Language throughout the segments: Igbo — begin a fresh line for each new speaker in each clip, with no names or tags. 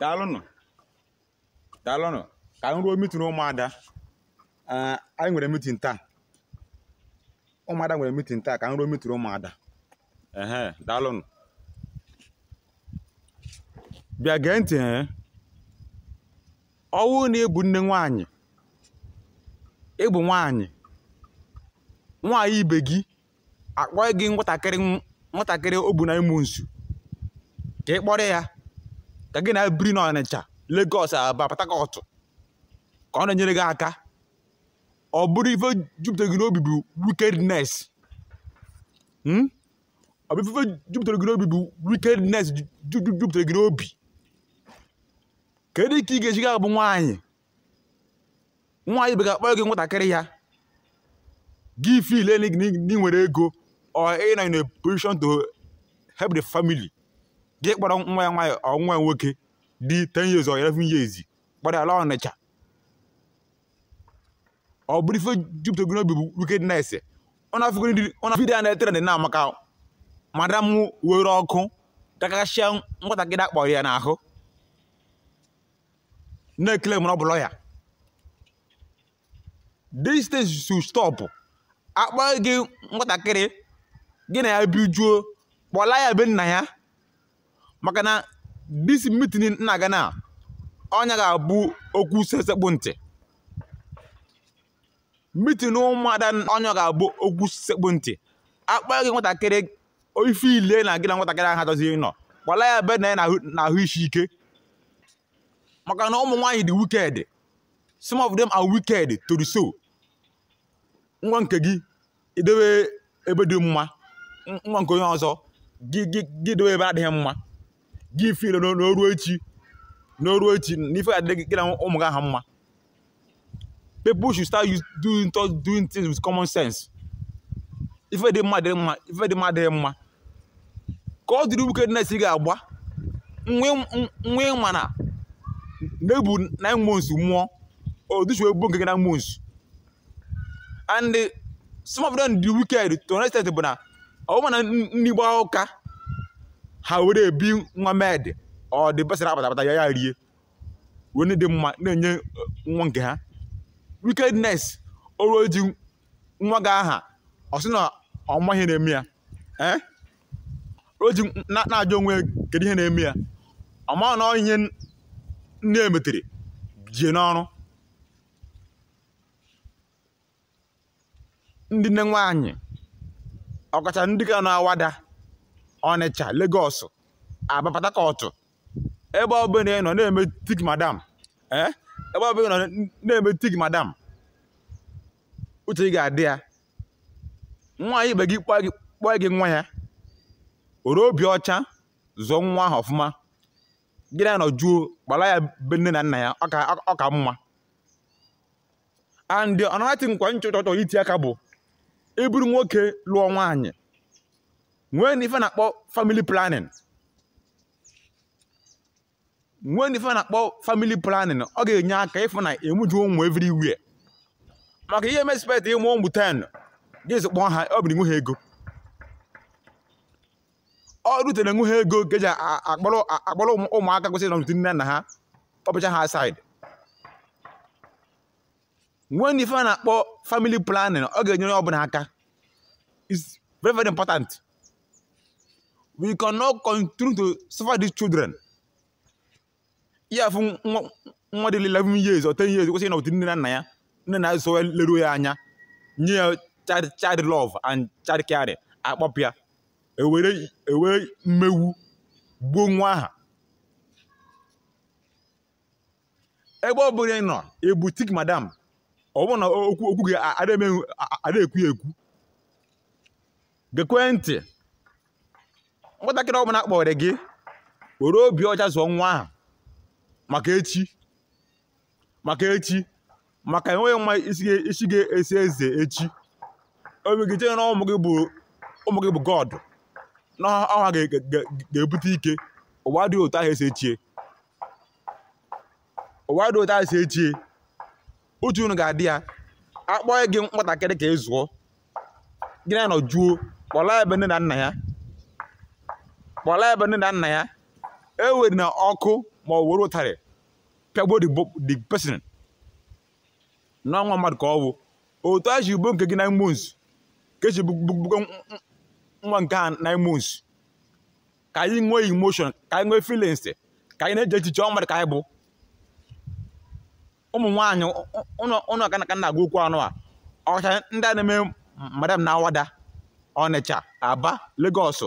daalụnụ. Daalụnụ. Ka m ruo mitin ụmụada. Ee, anyị nwere mitin taa. Ụmụada nwere mitin taa. Ka m ruo mitin ụmụada. Ehe daalụnụ. Bịa gee ntị ee ọwụ na ịbụ nne nwaanyị. Ịbụ nwaanyị. Nwaanyị ibe gị akpọghị gị nwatakịrị nwatakịrị o bu na ịmụ nsu ka ị kpọrọ ya. Ka gị na biri n'Ọnịcha Lagos Aba Port ka ọ na-enyere gị aka. Ọ bụrụ ife jupụtara gị n'obi bụ wickedness. Hmm? ọ jupụtara gị n'obi bụ wickedness ju- ju- ju- jupụtara gị n'obi. Kedu ka ị ga-eji ga bụ nwaanyị? Nwaanyị bụ ga-akpọ gị nwatakịrị ya. Gị feel na ị nwere ego or ị nọ in position to help the family. Gị kpọrọ nwa ya nwaanyị nwa ya nwoke dị 10 years or 11 years kpọrọ ya Ọnịcha. Ọ bụrụ ife jupụtara n'obi bụ wickedness ọ na-afụgo ndị ọ na vidiyo na-etere dị na maka madam were ọkụ kakashịa nwatakịrị akpọrọ ya n'ahụ. Na-ekele mụrụ ọ bụ lọya this thing stop. Akpọ gị nwatakịrị gị na ya bijuo kpọla ya be nna ya. Maka na this meeting na-aga na ọnya ga-abụ okwu sekpụ ntị. Meeting ụmụada ọnya ga-abụ okwu sekpụ ntị. Akpọ gị nwatakịrị ife ile na gị na nwatakịrị ahụ achọzighị nọ. Kpọla ya be na ya n'ahụ isi ike. Maka na ụmụ nwaanyị dị wicked. Some of them are wicked to the soul. Nwa nke gị idebe ebe dị mma. Nwa nke onye ọzọ gị gị gị dobe ebe adịghị mma. Gị file n'oruo echi n'oruo echi na ife adịghị gị na ụmụ gị aha mma people should start doing, doing things with common sense ife dị mma dịrị mma ife dị mma dịrị mma ka ọ dịrị wickedness ga-agba nwe mana na-ebu nine months mmụọ oduchu ebu nke gị nine months and uh, some of them dị wicked to an bụ na ọ na ndị gba ụka ha were ebi nwa med. Ọ dị besara apata ya ya rie. Wee dị mma na-enye uh, nwa nke ha. Wickedness oru ji nwa gị aha. Ọ sị na ihe na-eme ya. Eh? o na-ajụ onwe kedu ihe na-eme ya. Ọ ma na ọ ihe nne ya metere jie n'ọrụ. Ndị nne nwaanyị ọkacha ndị ka na-awada. Ọnịcha Legọs Aba Port Harcourt. Ebe ọbụla ị nọ na-eme tik madam. Eh? ebe ọbụla nọ na-eme tik madam. Uche gị ga-adị ya. Nwaanyị ibe gị kpọọ gị nwa ya. Were obi ọcha zụọ nwa ahụ ọfụma. Gị na nọ juo gbara ya be nne na nna ya. Ọ ka mma. And another thing kwa nchọchọ iti aka bụ eburu nwoke lụọ nwaanyị. Nwee na na-akpọ family planning. Nwee na ife na-akpọ family planning ọ ga-enye aka ịfụ na emuju ụmụ everywhere. Maka ihe mespekt ịmụ ụmụ 10 gịzi kpọọ ha ọ bụ na inwe ha ego ọ rutere nwe ego ka akpọrọ ụmụaka kwesịrị nọ nne na ha. Kpọpụcha ha side. Nwee na ife na-akpọ family planning ọ ga-enyere ọbụla aka. Is very very important. We cannot continue to suffer these children. Ya afụ nwa dị 11 years or 10 years kwesịrị nọtụ nne na nna ya nne na so leruo ya anya. Nye ya child, love and child care akpọpụ ya. Ewere ewere mmewu gbuo nwa aha ebe ọ bụla ị nọ ebu tik madam. Ọ bụrụ na okwu gị ada ekwu ya ekwu nwatakịrị ọbụla kpọrọ gị were obi ọcha zụọ nwa ahụ maka echi maka echi maka enweghị mma isi gị isi gị esi eze echi. Obi gị chere na ụmụ gị bụ ụmụ gị bụ god. Na ga-ebute ike. Ụwa dị otu ahụ esi echie. Ụwa dị otu ahụ esi echie. Uche unu ga-adị ya. Akpọghị gị nwatakịrị ka ị zụọ. Gị na nọ juo kpọla ebe nne na nna ya. Kpọla ebe nne na nna ya ewere na ọkụ ma ọ were ụtarị pịagbuo the person n'ọnwa mmadụ ka ọ bụ. Otu a ji gbuo nke gị nine months ka eji gbugo nwa nke a nine months. Ka anyị nwee emotion ka anyị nwee feelings ka anyị na-eje echiche ọ mmadụ ka anyị bụ. Ụmụ nwaanyị ụnụ ka na na-agwa okwu anụ a ọcha ndị a na-eme madam na awada ọnịcha aba legos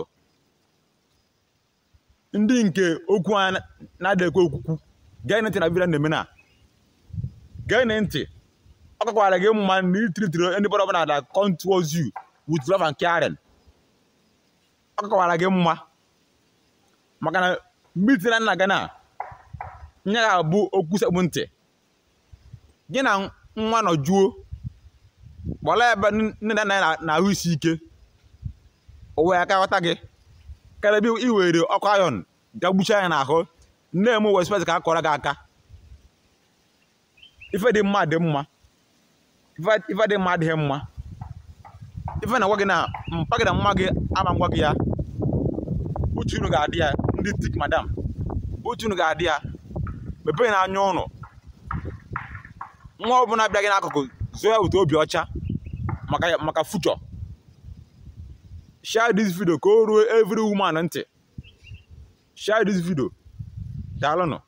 ndị nke okwu a na-ada ekwe okwukwu gee ntị na vidio na-eme na gee ntị ọ kakwara gị mma na itritiri anybody ọbụla that come towards you with love and caring. Ọ kakwara gị mma maka na mmiri na nna gị na nye ga-abụ okwu sekpu ntị. Gị na nwa nọ juo gbọla ebe nne na nna ya na-ahụ isi ike o wee aka ghọta gị. Karịa ebe i were ọkụ ayọn ga gbuchaa ya n'ahụ nne m wespet ka a kọrọ gị aka. Ife dị mma dị mma. Ife dị mma adịghị mma. Ife na-agwa gị na mpa gị na mma gị ama ngwa gị ya. Uche unu ga-adị ya ndị tik madam. Uche unu ga-adị ya mepee na anya ụnụ. Nwa ọbụla bịa gị n'akụkụ zụọ ya ute obi ọcha maka future. Share this video. Ka o ruo every woman ntị share this video. Daalụnụ